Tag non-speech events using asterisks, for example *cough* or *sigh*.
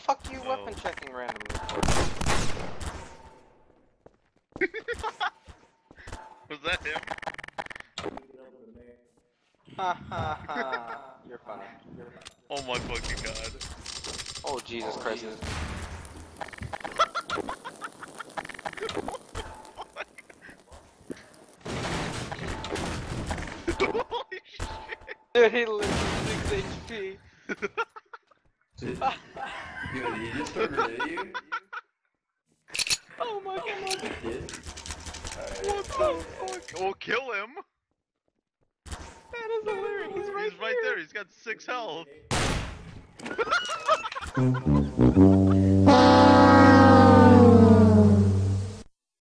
fuck are you Oh. weapon checking randomly? *laughs* Was that him? Ha ha ha. You're funny. You're funny. Oh my fucking god. Oh Jesus oh, Christ. *laughs* Holy shit. *laughs* Dude, he lives 6 HP. Did, yo, did you just start at you? Oh my god. Did? What the fuck? Oh, kill him! That is hilarious. He's right, He's right there, he's got six health. Alright. *laughs*